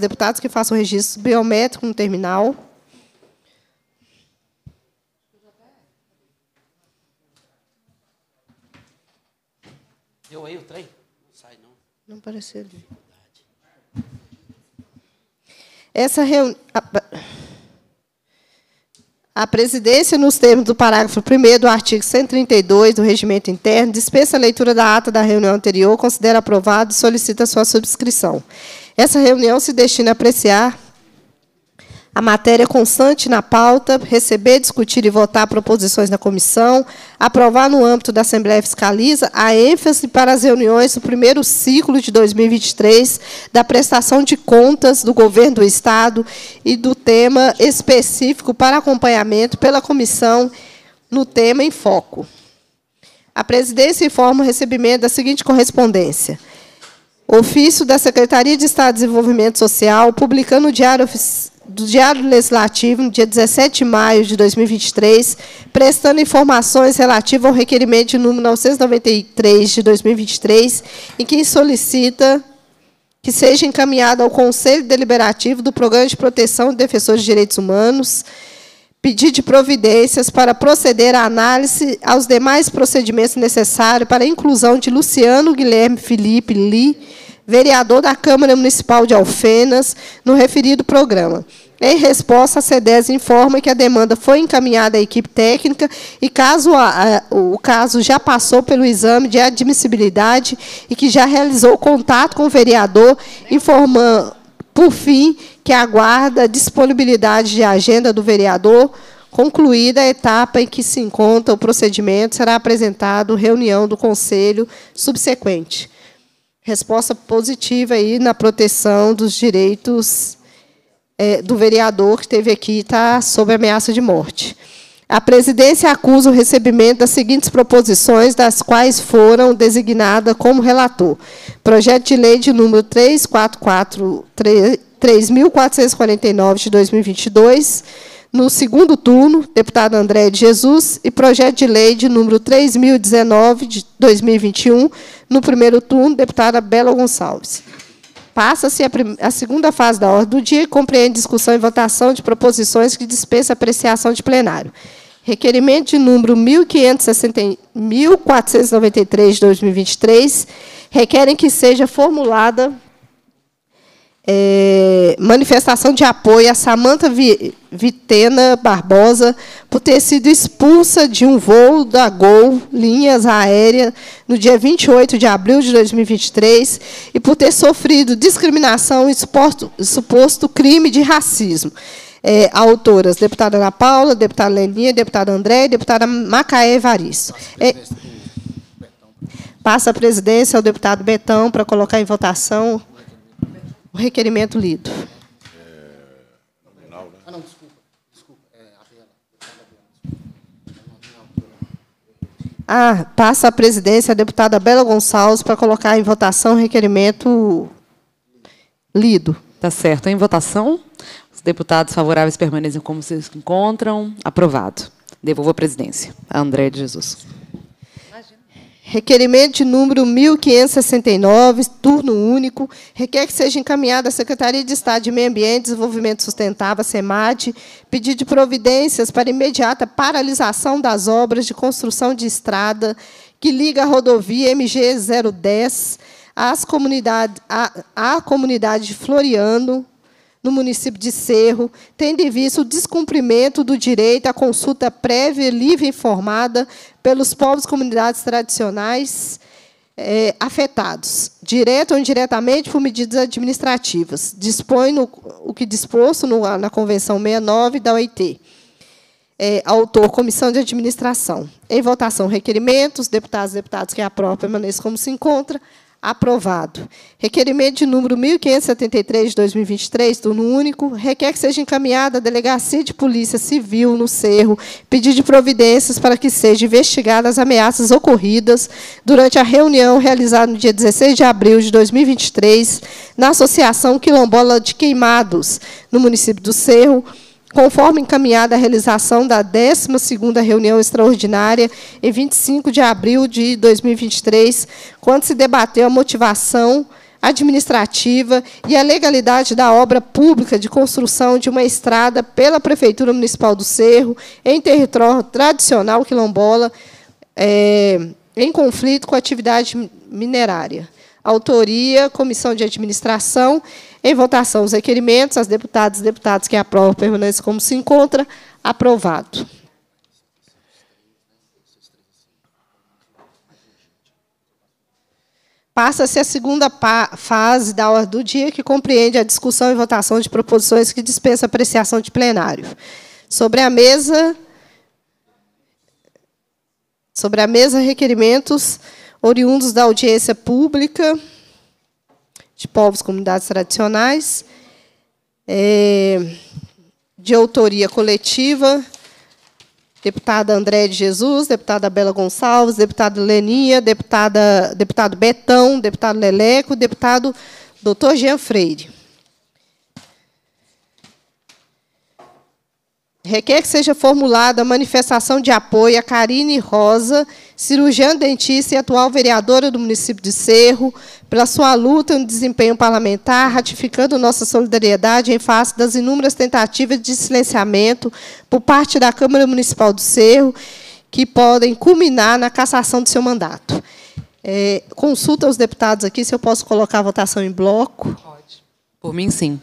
deputadas deputados que façam registro biométrico no terminal. Deu aí o trem? Não sai, não. Não apareceu ali. Essa reunião. A presidência, nos termos do parágrafo 1 do artigo 132 do Regimento Interno, dispensa a leitura da ata da reunião anterior, considera aprovado e solicita sua subscrição. Essa reunião se destina a apreciar a matéria constante na pauta, receber, discutir e votar proposições na comissão, aprovar no âmbito da Assembleia Fiscaliza a ênfase para as reuniões do primeiro ciclo de 2023 da prestação de contas do governo do Estado e do tema específico para acompanhamento pela comissão no tema em foco. A presidência informa o recebimento da seguinte correspondência. Ofício da Secretaria de Estado de Desenvolvimento Social, publicando no Diário Oficial do Diário Legislativo, no dia 17 de maio de 2023, prestando informações relativas ao requerimento de número 993 de 2023, em que solicita que seja encaminhado ao Conselho Deliberativo do Programa de Proteção de Defensores de Direitos Humanos, pedir de providências para proceder à análise aos demais procedimentos necessários para a inclusão de Luciano Guilherme Felipe Li, vereador da Câmara Municipal de Alfenas, no referido programa. Em resposta, a CEDES informa que a demanda foi encaminhada à equipe técnica e, caso a, a, o caso já passou pelo exame de admissibilidade e que já realizou contato com o vereador, informando, por fim, que aguarda a disponibilidade de agenda do vereador. Concluída a etapa em que se encontra o procedimento, será apresentado reunião do Conselho subsequente resposta positiva aí na proteção dos direitos é, do vereador que esteve aqui está sob ameaça de morte. A presidência acusa o recebimento das seguintes proposições, das quais foram designadas como relator. Projeto de lei de número 344, 3.449 de 2022, no segundo turno, deputado André de Jesus, e projeto de lei de número 3019 de 2021, no primeiro turno, deputada Bela Gonçalves. Passa-se a, a, segunda fase da ordem do dia e compreende discussão e votação de proposições que dispensa apreciação de plenário. Requerimento de número 1493 de 2023 requerem que seja formulada é, manifestação de apoio a Samanta Vitena Barbosa por ter sido expulsa de um voo da Gol Linhas Aéreas no dia 28 de abril de 2023 e por ter sofrido discriminação e suposto, suposto crime de racismo. É, autoras, deputada Ana Paula, deputada Leninha, deputada André e deputada Macaé Evaristo. É, passa a presidência ao deputado Betão para colocar em votação o requerimento lido. Ah, passa a presidência a deputada Bela Gonçalves para colocar em votação o requerimento lido. Está certo. Em votação, os deputados favoráveis permanecem como se encontram. Aprovado. Devolvo a presidência. A André de Jesus. Requerimento de número 1569, turno único, requer que seja encaminhado à Secretaria de Estado de Meio Ambiente e Desenvolvimento Sustentável, SEMAD, pedido de providências para imediata paralisação das obras de construção de estrada que liga a rodovia MG 010 às comunidades, à, à comunidade de Floriano, no município de Cerro, tendo em vista o descumprimento do direito à consulta prévia, livre e informada pelos povos e comunidades tradicionais é, afetados, direto ou indiretamente por medidas administrativas. Dispõe no, o que disposto no, na Convenção 69 da OIT. É, autor, Comissão de Administração. Em votação, requerimentos, deputados e deputados que aprovam permaneçam como se encontra. Aprovado. Requerimento de número 1573 de 2023, turno único, requer que seja encaminhada à Delegacia de Polícia Civil no Cerro, pedido de providências para que sejam investigadas as ameaças ocorridas durante a reunião realizada no dia 16 de abril de 2023 na Associação Quilombola de Queimados, no município do Cerro, conforme encaminhada a realização da 12ª reunião extraordinária em 25 de abril de 2023, quando se debateu a motivação administrativa e a legalidade da obra pública de construção de uma estrada pela Prefeitura Municipal do Cerro, em território tradicional quilombola, é, em conflito com a atividade minerária. Autoria, Comissão de Administração. Em votação, os requerimentos. As deputadas e deputados que aprovam permanecem como se encontra. Aprovado. Passa-se a segunda fase da ordem do dia, que compreende a discussão e votação de proposições que dispensam apreciação de plenário. Sobre a mesa, sobre a mesa requerimentos oriundos da audiência pública de povos comunidades tradicionais, é, de autoria coletiva, deputada André de Jesus, deputada Bela Gonçalves, deputada Leninha, deputada, deputado Betão, deputado Leleco, deputado doutor Jean Freire. Requer que seja formulada a manifestação de apoio a Karine Rosa, cirurgiã dentista e atual vereadora do município de Cerro, pela sua luta no desempenho parlamentar, ratificando nossa solidariedade em face das inúmeras tentativas de silenciamento por parte da Câmara Municipal do Cerro, que podem culminar na cassação de seu mandato. É, consulta aos deputados aqui se eu posso colocar a votação em bloco. Pode. Por mim, sim.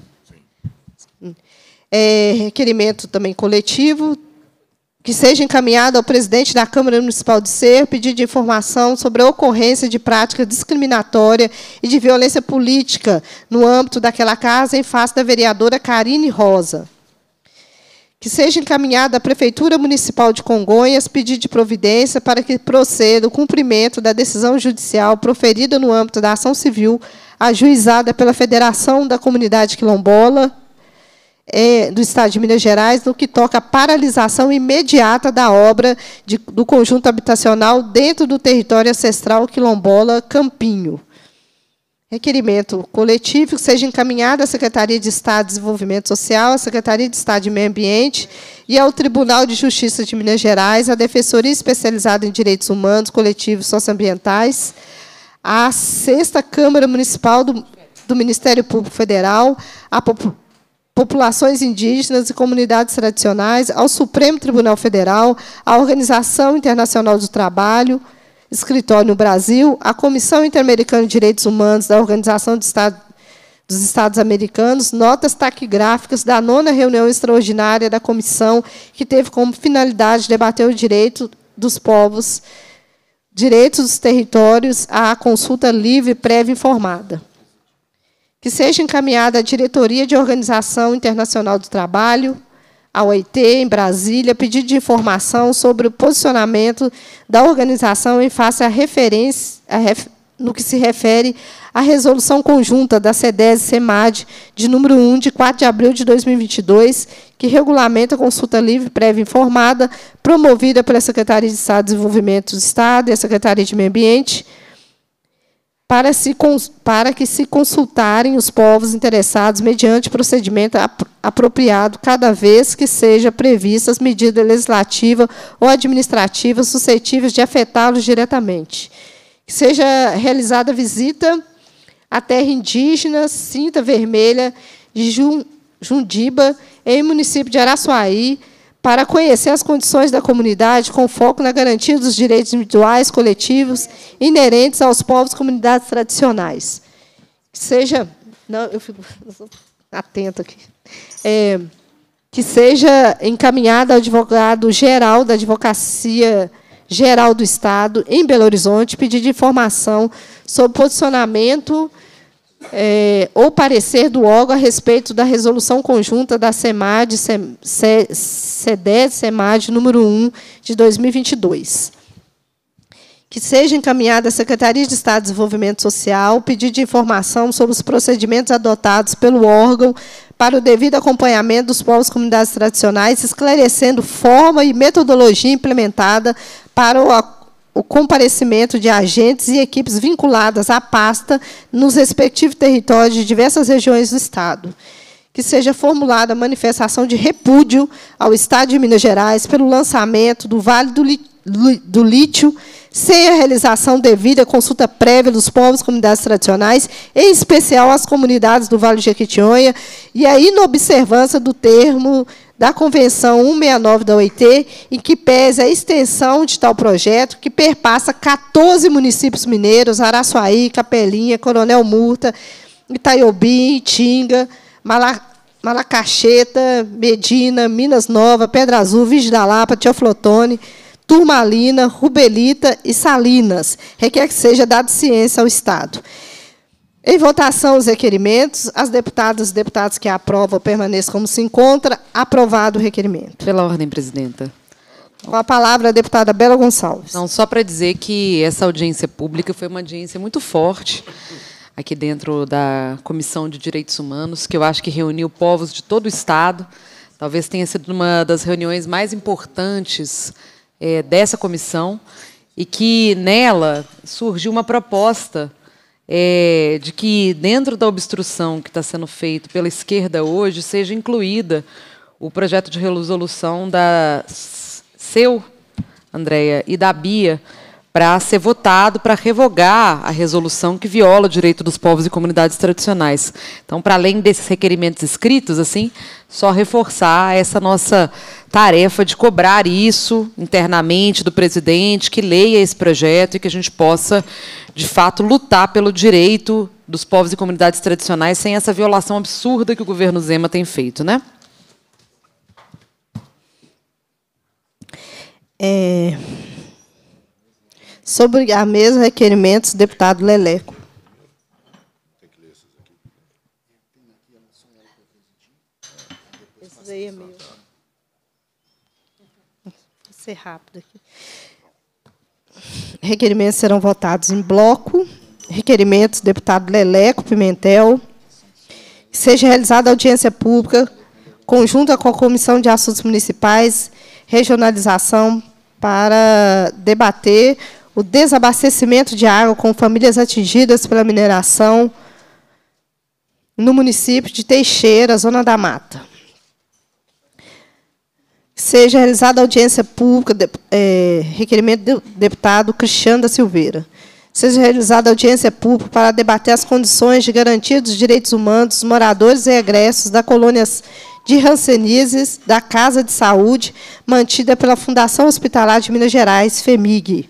É, requerimento também coletivo, que seja encaminhado ao presidente da Câmara Municipal de Ser pedido de informação sobre a ocorrência de prática discriminatória e de violência política no âmbito daquela casa em face da vereadora Karine Rosa. Que seja encaminhado à Prefeitura Municipal de Congonhas pedido de providência para que proceda o cumprimento da decisão judicial proferida no âmbito da ação civil ajuizada pela Federação da Comunidade Quilombola é, do Estado de Minas Gerais no que toca à paralisação imediata da obra de, do conjunto habitacional dentro do território ancestral quilombola Campinho. Requerimento coletivo que seja encaminhado à Secretaria de Estado de Desenvolvimento Social, à Secretaria de Estado de Meio Ambiente e ao Tribunal de Justiça de Minas Gerais, à Defensoria Especializada em Direitos Humanos, Coletivos Socioambientais, à Sexta Câmara Municipal do, do Ministério Público Federal, à populações indígenas e comunidades tradicionais, ao Supremo Tribunal Federal, à Organização Internacional do Trabalho, escritório no Brasil, à Comissão Interamericana de Direitos Humanos da Organização Estado, dos Estados Americanos, notas taquigráficas da nona reunião extraordinária da comissão, que teve como finalidade debater o direito dos povos, direitos dos territórios à consulta livre prévia informada que seja encaminhada à Diretoria de Organização Internacional do Trabalho, à OIT, em Brasília, pedido de informação sobre o posicionamento da organização em face à referência, a ref, no que se refere à resolução conjunta da CEDES CEMAD, de número 1, de 4 de abril de 2022, que regulamenta a consulta livre prévia informada, promovida pela Secretaria de Estado de Desenvolvimento do Estado e a Secretaria de Meio Ambiente, para, se, para que se consultarem os povos interessados mediante procedimento apropriado, cada vez que seja previstas medidas legislativas ou administrativas suscetíveis de afetá-los diretamente. Que seja realizada visita à terra indígena Cinta Vermelha de Jundiba, em município de Araçuaí, para conhecer as condições da comunidade com foco na garantia dos direitos individuais, coletivos, inerentes aos povos e comunidades tradicionais. Que seja. Não, eu fico atento aqui. É, que seja encaminhada ao advogado-geral da Advocacia Geral do Estado, em Belo Horizonte, pedido de informação sobre posicionamento é, ou parecer do órgão a respeito da resolução conjunta da SEMAD, CEDES, SEMAD, número 1, de 2022. Que seja encaminhada à Secretaria de Estado de Desenvolvimento Social pedido de informação sobre os procedimentos adotados pelo órgão para o devido acompanhamento dos povos comunidades tradicionais, esclarecendo forma e metodologia implementada para o o comparecimento de agentes e equipes vinculadas à pasta nos respectivos territórios de diversas regiões do Estado. Que seja formulada a manifestação de repúdio ao Estado de Minas Gerais pelo lançamento do Vale do lítio, sem a realização devida consulta prévia dos povos comunidades tradicionais, em especial as comunidades do Vale de Jequitinhonha, e a inobservância do termo da Convenção 169 da OIT, em que pese a extensão de tal projeto, que perpassa 14 municípios mineiros, Araçuaí, Capelinha, Coronel Murta, Itaiobi, Tinga, Malacacheta, Medina, Minas Nova, Pedra Azul, Virgem da Lapa, Teoflotone, Turmalina, Rubelita e Salinas. Requer que seja dado ciência ao Estado. Em votação, os requerimentos. As deputadas e deputados que aprovam permaneçam como se encontra. Aprovado o requerimento. Pela ordem, presidenta. Com a palavra, a deputada Bela Gonçalves. Não, só para dizer que essa audiência pública foi uma audiência muito forte aqui dentro da Comissão de Direitos Humanos, que eu acho que reuniu povos de todo o Estado. Talvez tenha sido uma das reuniões mais importantes é, dessa comissão e que nela surgiu uma proposta é, de que dentro da obstrução que está sendo feita pela esquerda hoje seja incluída o projeto de resolução da seu Andréia e da Bia para ser votado para revogar a resolução que viola o direito dos povos e comunidades tradicionais. Então, para além desses requerimentos escritos, assim, só reforçar essa nossa tarefa de cobrar isso internamente do presidente, que leia esse projeto e que a gente possa, de fato, lutar pelo direito dos povos e comunidades tradicionais sem essa violação absurda que o governo Zema tem feito, né? É... Sobre a mesa, requerimentos, deputado Leleco. É meu. Vou ser rápido aqui. Requerimentos serão votados em bloco. Requerimentos, deputado Leleco Pimentel. Seja realizada audiência pública conjunta com a Comissão de Assuntos Municipais, Regionalização, para debater o desabastecimento de água com famílias atingidas pela mineração no município de Teixeira, Zona da Mata. Seja realizada audiência pública, é, requerimento do deputado Cristiano da Silveira. Seja realizada audiência pública para debater as condições de garantia dos direitos humanos dos moradores e egressos da colônia de Rancenizes da Casa de Saúde, mantida pela Fundação Hospitalar de Minas Gerais, FEMIG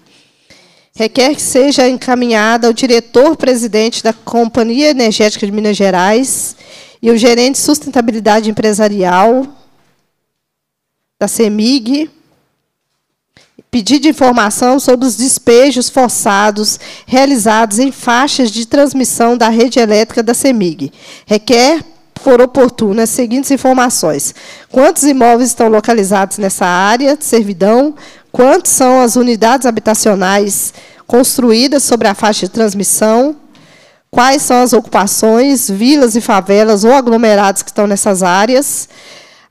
requer que seja encaminhada ao diretor-presidente da Companhia Energética de Minas Gerais e o gerente de sustentabilidade empresarial da CEMIG, pedido de informação sobre os despejos forçados realizados em faixas de transmissão da rede elétrica da CEMIG. Requer, por oportuno, as seguintes informações. Quantos imóveis estão localizados nessa área de servidão? quantas são as unidades habitacionais construídas sobre a faixa de transmissão, quais são as ocupações, vilas e favelas ou aglomerados que estão nessas áreas,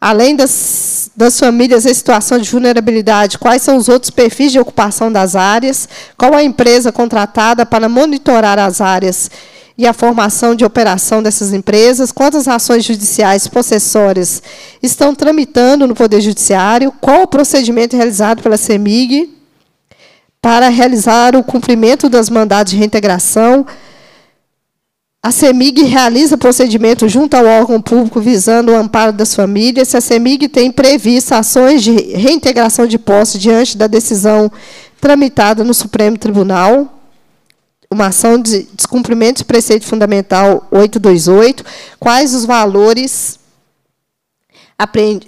além das, das famílias em situação de vulnerabilidade, quais são os outros perfis de ocupação das áreas, qual a empresa contratada para monitorar as áreas e a formação de operação dessas empresas, quantas ações judiciais possessórias estão tramitando no Poder Judiciário, qual o procedimento realizado pela CEMIG para realizar o cumprimento das mandados de reintegração. A CEMIG realiza procedimento junto ao órgão público visando o amparo das famílias. Se a CEMIG tem previsto ações de reintegração de posse diante da decisão tramitada no Supremo Tribunal uma ação de descumprimento de preceito fundamental 828, quais os valores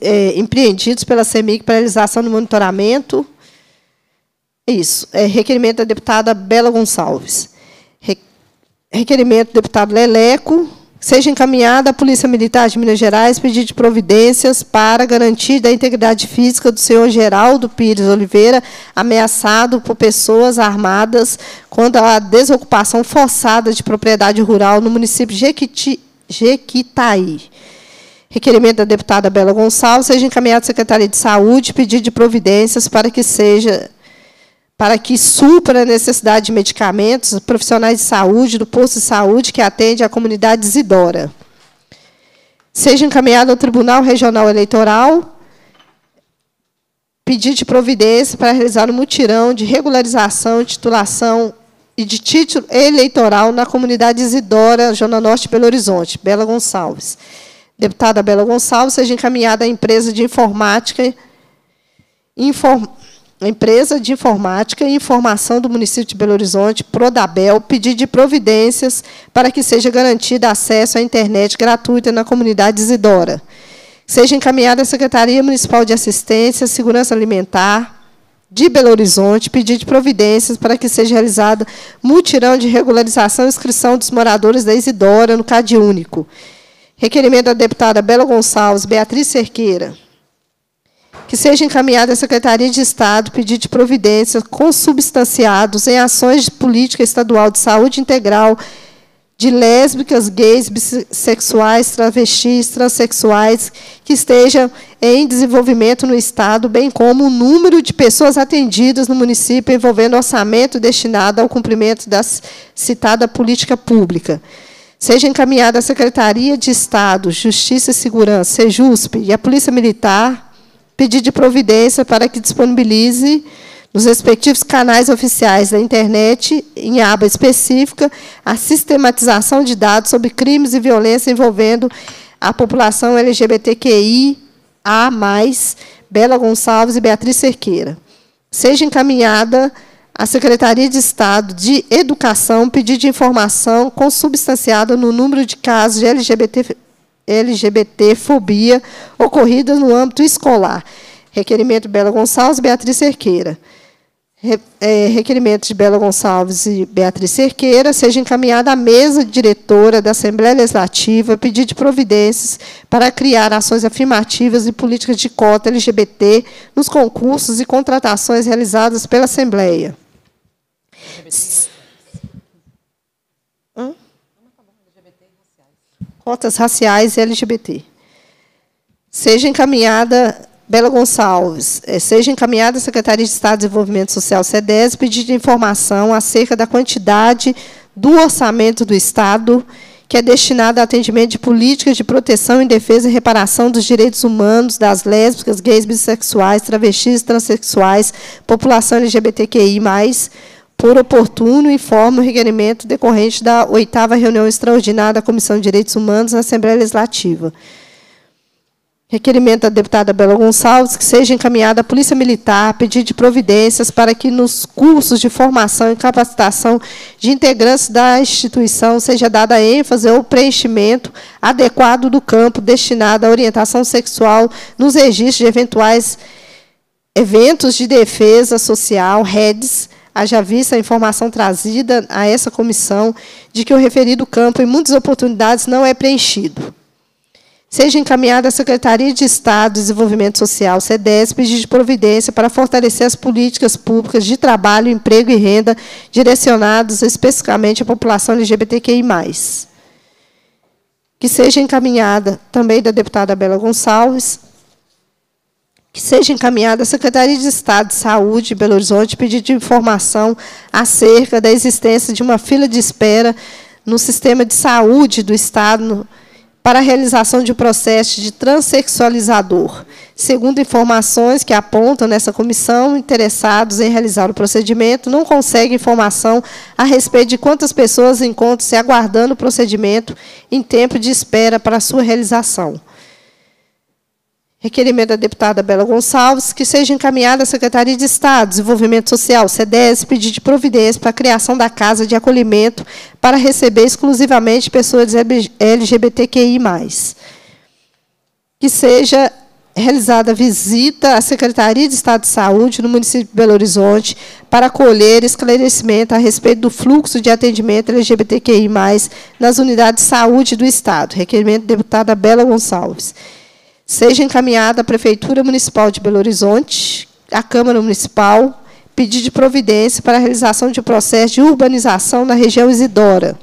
é, empreendidos pela CEMIG para realização do monitoramento. Isso. É, requerimento da deputada Bela Gonçalves. Requerimento do deputado Leleco, seja encaminhada à Polícia Militar de Minas Gerais pedido de providências para garantir a integridade física do senhor Geraldo Pires Oliveira, ameaçado por pessoas armadas contra a desocupação forçada de propriedade rural no município de Jequitaí. Requerimento da deputada Bela Gonçalves, seja encaminhado à Secretaria de Saúde pedido de providências para que seja para que supra a necessidade de medicamentos, profissionais de saúde, do posto de saúde que atende a comunidade Isidora. Seja encaminhado ao Tribunal Regional Eleitoral pedido de providência para realizar um mutirão de regularização, titulação e de título eleitoral na comunidade Isidora, Zona Norte, Belo Horizonte, Bela Gonçalves. Deputada Bela Gonçalves, seja encaminhada à empresa de informática, inform, empresa de informática e informação do município de Belo Horizonte, Prodabel, pedido de providências para que seja garantido acesso à internet gratuita na comunidade Isidora seja encaminhada à Secretaria Municipal de Assistência e Segurança Alimentar de Belo Horizonte pedido de providências para que seja realizada mutirão de regularização e inscrição dos moradores da Isidora no CAD único. Requerimento da deputada Bela Gonçalves, Beatriz Cerqueira. Que seja encaminhada à Secretaria de Estado pedido de providências consubstanciados em ações de política estadual de saúde integral de lésbicas, gays, bissexuais, travestis, transexuais que estejam em desenvolvimento no Estado, bem como o número de pessoas atendidas no município envolvendo orçamento destinado ao cumprimento da citada política pública. Seja encaminhada à Secretaria de Estado, Justiça e Segurança, SEJUSP, e à Polícia Militar, pedido de providência para que disponibilize nos respectivos canais oficiais da internet, em aba específica, a sistematização de dados sobre crimes e violência envolvendo a população LGBTQI, A, Bela Gonçalves e Beatriz Cerqueira. Seja encaminhada à Secretaria de Estado de Educação pedido de informação consubstanciada no número de casos de LGBT, LGBTfobia ocorridas no âmbito escolar. Requerimento Bela Gonçalves, Beatriz Cerqueira é, requerimentos de Bela Gonçalves e Beatriz Cerqueira, seja encaminhada à mesa diretora da Assembleia Legislativa pedido de providências para criar ações afirmativas e políticas de cota LGBT nos concursos e contratações realizadas pela Assembleia. Cotas raciais e LGBT. Seja encaminhada Bela Gonçalves, eh, seja encaminhada à Secretaria de Estado de Desenvolvimento Social, SEDES, pedido de informação acerca da quantidade do orçamento do Estado que é destinado ao atendimento de políticas de proteção em defesa e reparação dos direitos humanos das lésbicas, gays, bissexuais, travestis, transexuais, população LGBTQI+, por oportuno informa o requerimento decorrente da oitava reunião extraordinária da Comissão de Direitos Humanos na Assembleia Legislativa. Requerimento da deputada Bela Gonçalves que seja encaminhada à Polícia Militar pedido de providências para que nos cursos de formação e capacitação de integrantes da instituição seja dada ênfase ao preenchimento adequado do campo destinado à orientação sexual nos registros de eventuais eventos de defesa social, REDS, haja vista a informação trazida a essa comissão de que o referido campo, em muitas oportunidades, não é preenchido seja encaminhada à Secretaria de Estado de Desenvolvimento Social, SEDES, pedido de providência para fortalecer as políticas públicas de trabalho, emprego e renda direcionadas especificamente à população LGBTQI+. Que seja encaminhada também da deputada Bela Gonçalves, que seja encaminhada à Secretaria de Estado de Saúde de Belo Horizonte pedido de informação acerca da existência de uma fila de espera no sistema de saúde do Estado, para a realização de um processo de transexualizador. Segundo informações que apontam nessa comissão, interessados em realizar o procedimento não conseguem informação a respeito de quantas pessoas encontram-se aguardando o procedimento em tempo de espera para a sua realização. Requerimento da deputada Bela Gonçalves, que seja encaminhada à Secretaria de Estado, Desenvolvimento Social, CDS, pedido de providência para a criação da casa de acolhimento para receber exclusivamente pessoas LGBTQI+. Que seja realizada visita à Secretaria de Estado de Saúde no município de Belo Horizonte para colher esclarecimento a respeito do fluxo de atendimento LGBTQI+, nas unidades de saúde do Estado. Requerimento da deputada Bela Gonçalves seja encaminhada à Prefeitura Municipal de Belo Horizonte, à Câmara Municipal, pedido de providência para a realização de processo de urbanização na região Isidora.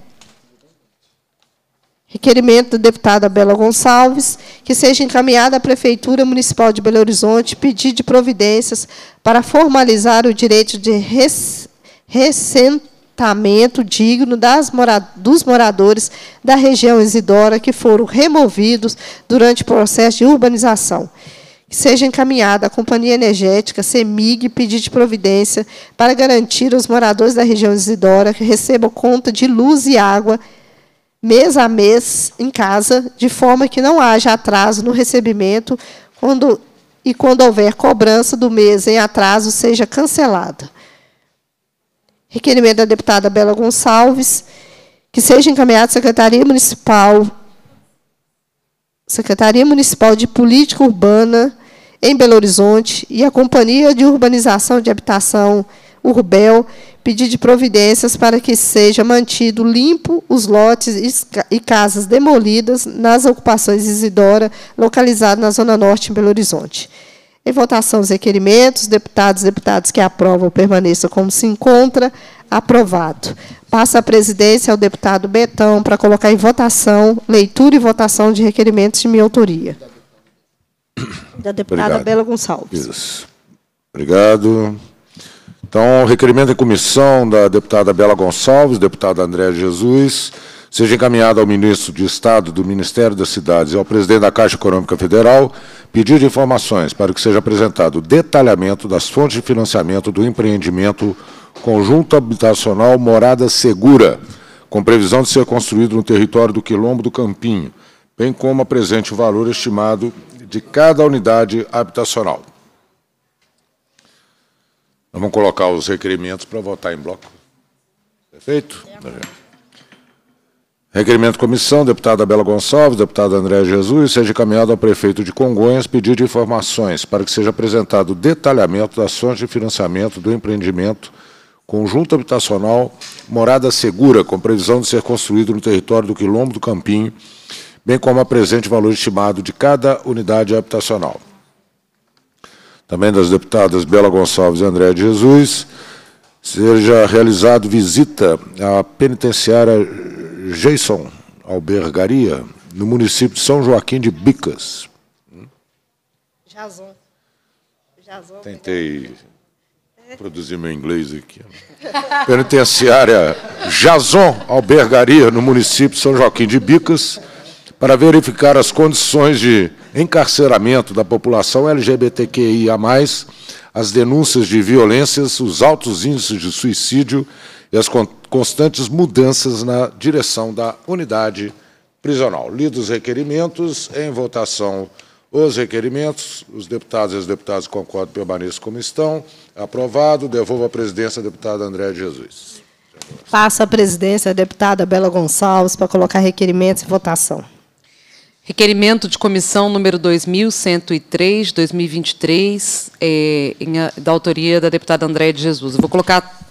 Requerimento da deputada Bela Gonçalves, que seja encaminhada à Prefeitura Municipal de Belo Horizonte, pedido de providências para formalizar o direito de recente tratamento digno das mora dos moradores da região Isidora que foram removidos durante o processo de urbanização. que seja encaminhada à Companhia Energética, CEMIG, pedir de providência para garantir aos moradores da região Isidora que recebam conta de luz e água mês a mês em casa, de forma que não haja atraso no recebimento quando, e quando houver cobrança do mês em atraso, seja cancelada. Requerimento da deputada Bela Gonçalves, que seja encaminhado à Secretaria Municipal, Secretaria Municipal de Política Urbana em Belo Horizonte, e a Companhia de Urbanização de Habitação, Urbel, pedir de providências para que seja mantido limpo os lotes e casas demolidas nas ocupações Isidora, localizadas na Zona Norte, em Belo Horizonte. Em votação os requerimentos, deputados e deputadas que aprovam permaneçam como se encontra. Aprovado. Passa a presidência ao deputado Betão para colocar em votação, leitura e votação de requerimentos de minha autoria da deputada Obrigado. Bela Gonçalves. Isso. Obrigado. Então, requerimento em comissão da deputada Bela Gonçalves, deputada André Jesus, seja encaminhado ao ministro de Estado do Ministério das Cidades e ao presidente da Caixa Econômica Federal pedido de informações para que seja apresentado detalhamento das fontes de financiamento do empreendimento conjunto habitacional Morada Segura, com previsão de ser construído no território do Quilombo do Campinho, bem como apresente o valor estimado de cada unidade habitacional. Vamos colocar os requerimentos para votar em bloco. Perfeito? Requerimento comissão, deputada Bela Gonçalves, deputada André Jesus, seja encaminhado ao prefeito de Congonhas pedido de informações para que seja apresentado detalhamento das fontes de financiamento do empreendimento conjunto habitacional Morada Segura, com previsão de ser construído no território do Quilombo do Campinho, bem como a presente valor estimado de cada unidade habitacional. Também das deputadas Bela Gonçalves e André Jesus, seja realizado visita à penitenciária Jason Albergaria, no município de São Joaquim de Bicas. Jason. Jason. Tentei produzir meu inglês aqui. Penitenciária Jason Albergaria, no município de São Joaquim de Bicas, para verificar as condições de encarceramento da população LGBTQIA+, as denúncias de violências, os altos índices de suicídio e as constantes mudanças na direção da unidade prisional. Lidos os requerimentos, em votação os requerimentos, os deputados e as deputadas concordam permaneçam como estão. Aprovado. Devolvo a presidência à deputada André Jesus. Passa a presidência à deputada Bela Gonçalves para colocar requerimentos em votação. Requerimento de comissão número 2103, 2023, é, em, da autoria da deputada Andréia de Jesus. Eu vou colocar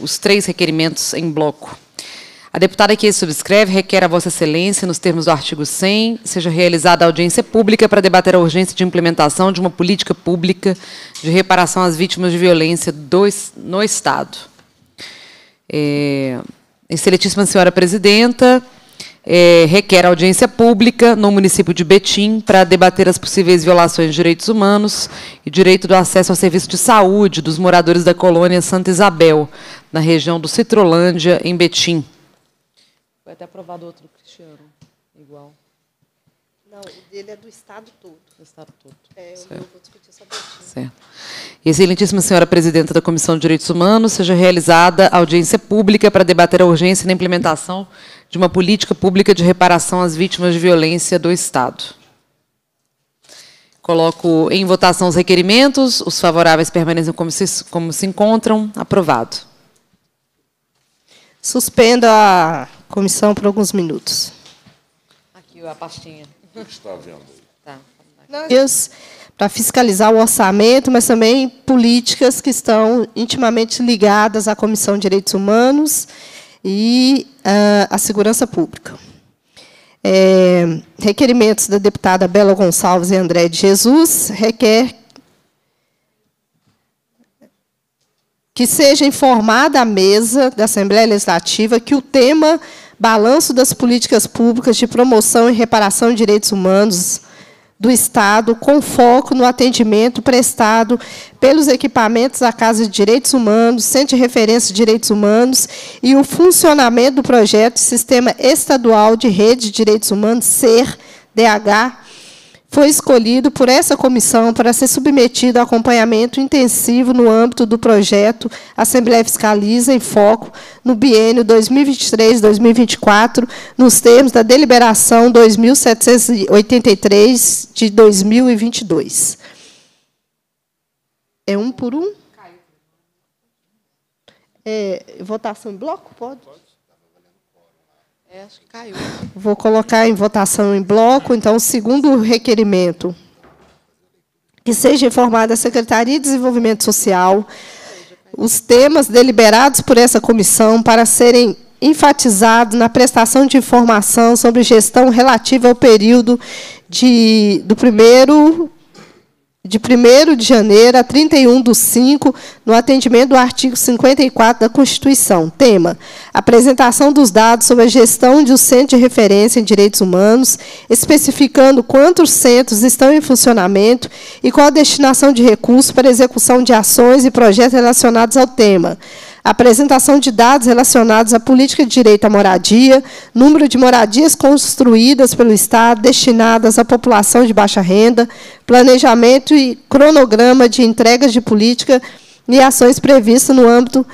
os três requerimentos em bloco. A deputada que subscreve requer a Vossa Excelência, nos termos do artigo 100, seja realizada audiência pública para debater a urgência de implementação de uma política pública de reparação às vítimas de violência do, no Estado. É, excelentíssima senhora presidenta, é, requer audiência pública no município de Betim para debater as possíveis violações de direitos humanos e direito do acesso ao serviço de saúde dos moradores da colônia Santa Isabel, na região do Citrolândia, em Betim. Foi até aprovado outro Cristiano, igual. Não, o dele é do Estado todo. Do Estado todo. É, eu vou discutir só Betim. Certo. Excelentíssima senhora presidenta da Comissão de Direitos Humanos, seja realizada audiência pública para debater a urgência na implementação de uma política pública de reparação às vítimas de violência do Estado. Coloco em votação os requerimentos. Os favoráveis permanecem como se, como se encontram. Aprovado. Suspendo a comissão por alguns minutos. Aqui a pastinha. Está vendo aí? Tá. Para fiscalizar o orçamento, mas também políticas que estão intimamente ligadas à Comissão de Direitos Humanos e uh, a segurança pública. É, requerimentos da deputada Bela Gonçalves e André de Jesus requer que seja informada a mesa da Assembleia Legislativa que o tema Balanço das Políticas Públicas de Promoção e Reparação de Direitos Humanos do Estado, com foco no atendimento prestado pelos equipamentos da Casa de Direitos Humanos, Centro de Referência de Direitos Humanos e o funcionamento do projeto Sistema Estadual de Rede de Direitos Humanos, SER, DH, foi escolhido por essa comissão para ser submetido a acompanhamento intensivo no âmbito do projeto Assembleia Fiscaliza em Foco no biênio 2023-2024, nos termos da deliberação 2783 de 2022. É um por um? É, votação em bloco? Pode? É, acho que caiu. Vou colocar em votação em bloco. Então, o segundo requerimento, que seja informada a Secretaria de Desenvolvimento Social os temas deliberados por essa comissão para serem enfatizados na prestação de informação sobre gestão relativa ao período de, do primeiro de 1 de janeiro a 31 de 5, no atendimento do artigo 54 da Constituição. Tema: apresentação dos dados sobre a gestão de um centro de referência em direitos humanos, especificando quantos centros estão em funcionamento e qual a destinação de recursos para execução de ações e projetos relacionados ao tema apresentação de dados relacionados à política de direito à moradia, número de moradias construídas pelo Estado destinadas à população de baixa renda, planejamento e cronograma de entregas de política e ações previstas no âmbito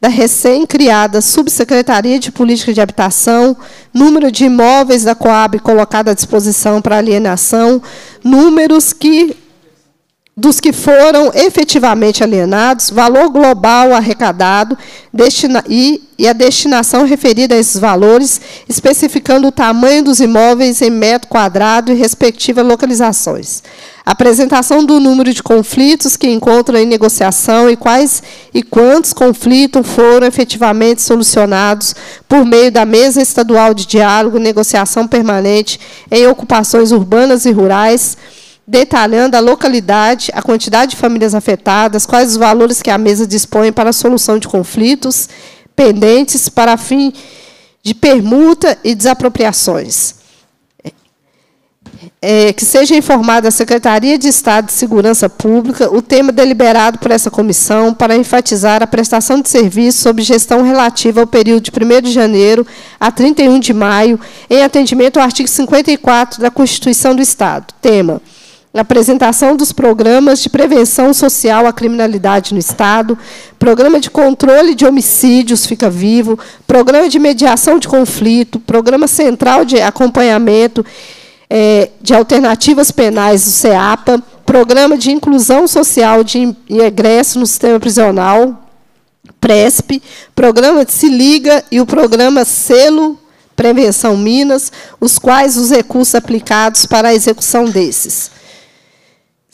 da recém-criada Subsecretaria de Política de Habitação, número de imóveis da Coab colocado à disposição para alienação, números que dos que foram efetivamente alienados, valor global arrecadado destina, e, e, a destinação referida a esses valores, especificando o tamanho dos imóveis em metro quadrado e respectivas localizações. Apresentação do número de conflitos que encontram em negociação e quais e quantos conflitos foram efetivamente solucionados por meio da Mesa Estadual de Diálogo e Negociação Permanente em Ocupações Urbanas e Rurais, detalhando a localidade, a quantidade de famílias afetadas, quais os valores que a mesa dispõe para a solução de conflitos pendentes para fim de permuta e desapropriações. É, que seja informada a Secretaria de Estado de Segurança Pública o tema deliberado por essa comissão para enfatizar a prestação de serviços sob gestão relativa ao período de 1 de janeiro a 31 de maio, em atendimento ao artigo 54 da Constituição do Estado. Tema: apresentação dos programas de prevenção social à criminalidade no Estado, programa de controle de homicídios Fica Vivo, programa de mediação de conflito, programa central de acompanhamento é, de alternativas penais do CEAPA, programa de inclusão social de egresso no sistema prisional, PRESP, programa de Se Liga e o programa Selo Prevenção Minas, os quais os recursos aplicados para a execução desses.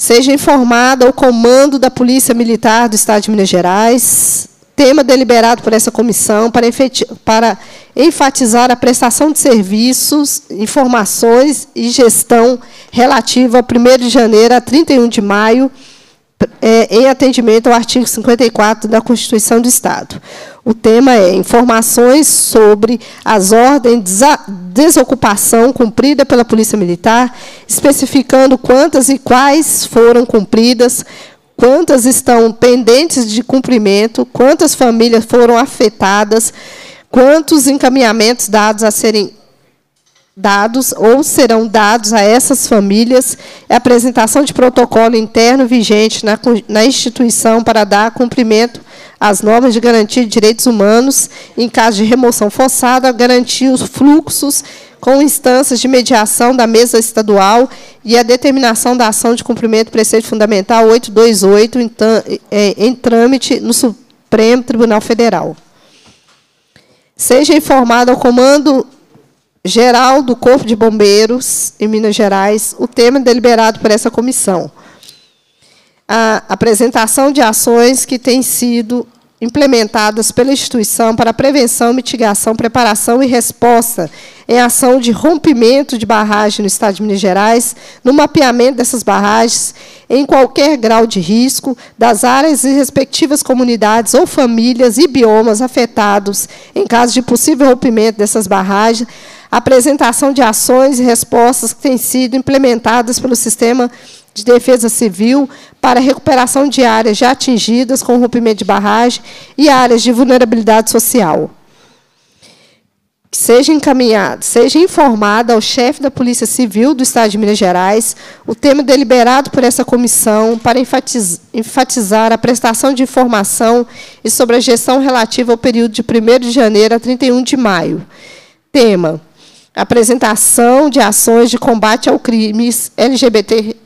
Seja informado o comando da Polícia Militar do Estado de Minas Gerais, tema deliberado por essa comissão para, para enfatizar a prestação de serviços, informações e gestão relativa ao 1 de janeiro a 31 de maio é, em atendimento ao artigo 54 da Constituição do Estado. O tema é informações sobre as ordens de desocupação cumprida pela Polícia Militar, especificando quantas e quais foram cumpridas, quantas estão pendentes de cumprimento, quantas famílias foram afetadas, quantos encaminhamentos dados a serem dados ou serão dados a essas famílias a apresentação de protocolo interno vigente na, na instituição para dar cumprimento às normas de garantia de direitos humanos, em caso de remoção forçada, garantir os fluxos com instâncias de mediação da mesa estadual e a determinação da ação de cumprimento do preceito fundamental 828 em, é, em trâmite no Supremo Tribunal Federal. Seja informado ao Comando geral do Corpo de Bombeiros em Minas Gerais, o tema deliberado por essa comissão. A apresentação de ações que têm sido implementadas pela instituição para prevenção, mitigação, preparação e resposta em ação de rompimento de barragem no Estado de Minas Gerais, no mapeamento dessas barragens em qualquer grau de risco das áreas e respectivas comunidades ou famílias e biomas afetados em caso de possível rompimento dessas barragens, apresentação de ações e respostas que têm sido implementadas pelo sistema de defesa civil para recuperação de áreas já atingidas com rompimento de barragem e áreas de vulnerabilidade social. seja encaminhado, seja informado ao chefe da Polícia Civil do Estado de Minas Gerais o tema deliberado por essa comissão para enfatizar a prestação de informação e sobre a gestão relativa ao período de 1 de janeiro a 31 de maio. Tema: apresentação de ações de combate ao crimes LGBT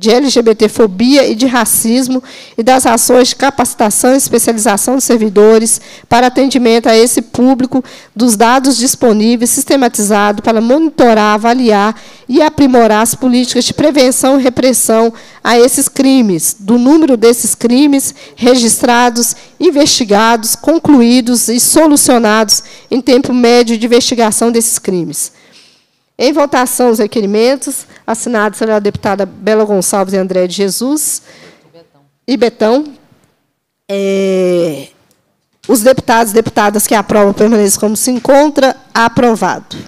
de LGBTfobia e de racismo e das ações de capacitação e especialização dos servidores para atendimento a esse público dos dados disponíveis sistematizado para monitorar, avaliar e aprimorar as políticas de prevenção e repressão a esses crimes, do número desses crimes registrados, investigados, concluídos e solucionados em tempo médio de investigação desses crimes. Em votação, os requerimentos, assinados pela deputada Bela Gonçalves e André de Jesus e Betão. É, os deputados e deputadas que aprovam permaneçam como se encontra. Aprovado.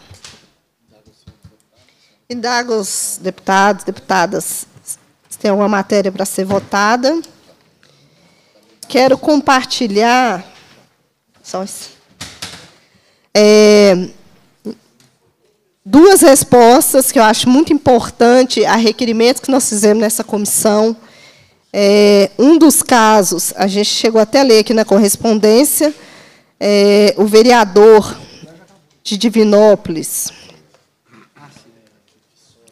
Indago os deputados, deputadas, se tem alguma matéria para ser votada. Quero compartilhar. Só isso. É, duas respostas que eu acho muito importante a requerimentos que nós fizemos nessa comissão. É, um dos casos, a gente chegou até a ler aqui na correspondência, é, o vereador de Divinópolis,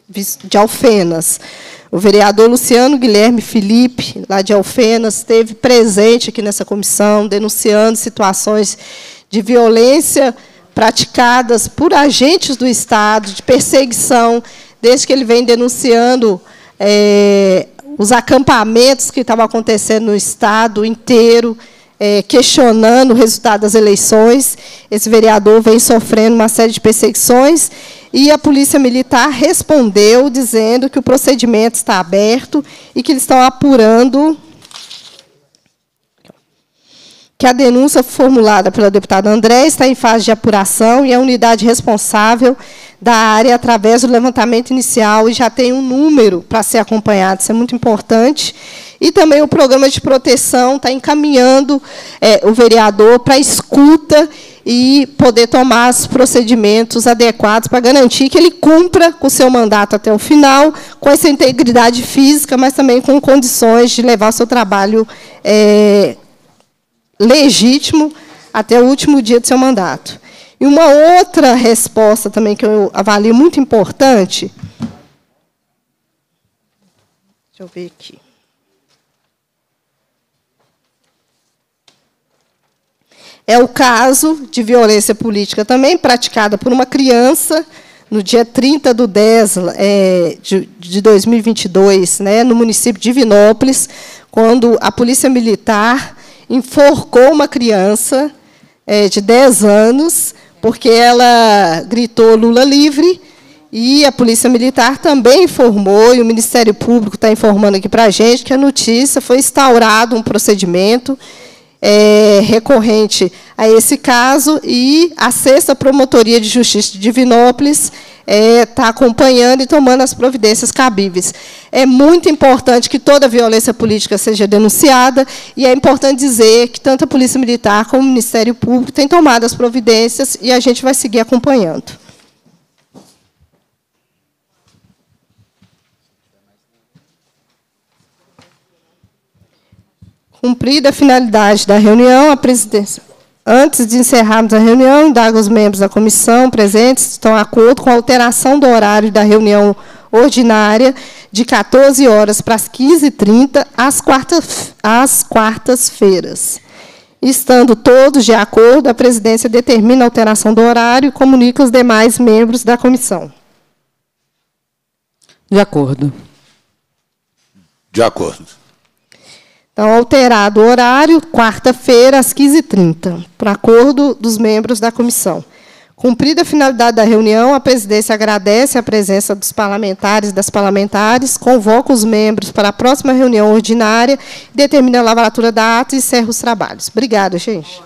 de Alfenas, o vereador Luciano Guilherme Felipe, lá de Alfenas, esteve presente aqui nessa comissão, denunciando situações de violência praticadas por agentes do Estado, de perseguição, desde que ele vem denunciando é, os acampamentos que estavam acontecendo no Estado inteiro, é, questionando o resultado das eleições. Esse vereador vem sofrendo uma série de perseguições e a Polícia Militar respondeu dizendo que o procedimento está aberto e que eles estão apurando que a denúncia formulada pela deputada André está em fase de apuração e a unidade responsável da área através do levantamento inicial e já tem um número para ser acompanhado, isso é muito importante. E também o programa de proteção está encaminhando é, o vereador para escuta e poder tomar os procedimentos adequados para garantir que ele cumpra com o seu mandato até o final, com essa integridade física, mas também com condições de levar o seu trabalho é, legítimo até o último dia do seu mandato. E uma outra resposta também que eu avalio muito importante. Deixa eu ver aqui. É o caso de violência política também praticada por uma criança no dia 30 de 10 é, de, de 2022, né, no município de Vinópolis, quando a Polícia Militar enforcou uma criança é, de 10 anos, porque ela gritou Lula livre, e a Polícia Militar também informou, e o Ministério Público está informando aqui para a gente, que a notícia foi instaurado um procedimento é, recorrente a esse caso, e a sexta Promotoria de Justiça de Divinópolis está é, tá acompanhando e tomando as providências cabíveis. É muito importante que toda violência política seja denunciada, e é importante dizer que tanto a Polícia Militar como o Ministério Público têm tomado as providências e a gente vai seguir acompanhando. Cumprida a finalidade da reunião, a presidência Antes de encerrarmos a reunião, indago os membros da comissão presentes estão de acordo com a alteração do horário da reunião ordinária de 14 horas para as 15h30 às, quartas, às quartas-feiras. Estando todos de acordo, a presidência determina a alteração do horário e comunica os demais membros da comissão. De acordo. De acordo. Então, alterado o horário, quarta-feira, às 15h30, por acordo dos membros da comissão. Cumprida a finalidade da reunião, a presidência agradece a presença dos parlamentares e das parlamentares, convoca os membros para a próxima reunião ordinária, determina a lavratura da ata e encerra os trabalhos. Obrigada, gente.